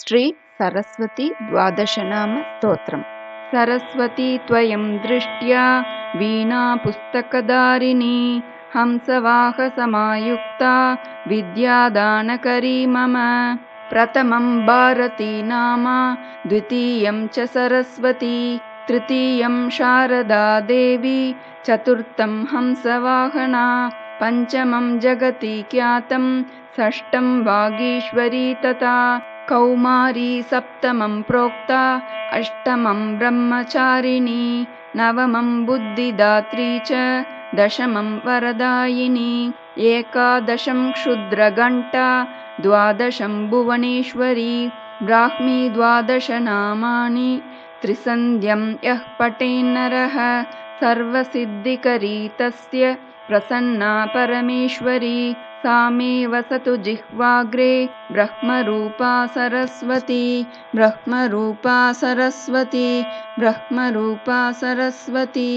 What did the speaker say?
श्री सरस्वती द्वादशनामस्तोत्रम् सरस्वती त्वयं दृष्ट्या वीणापुस्तकदारिणी हंसवाहसमायुक्ता विद्यादानकरी मम। प्रथमं भारती नाम द्वितीयं च सरस्वती तृतीयं शारदा देवी चतुर्थं हंसवाहना पञ्चमं जगति ख्यातं षष्ठं वागीश्वरी तथा कौमारी सप्तमं प्रोक्ता अष्टमं ब्रह्मचारिणी नवमं बुद्धिदात्री च दशमं वरदायिनी एकादशं क्षुद्रघण्टा द्वादशं भुवनेश्वरी ब्राह्मी द्वादशनामानि त्रिसन्ध्यं यः पटेन्नरः सर्वसिद्धिकरी तस्य प्रसन्ना परमेश्वरी सा मे वसतु जिह्वाग्रे ब्रह्मरूपा सरस्वती ब्रह्मरूपा सरस्वती ब्रह्मरूपा सरस्वती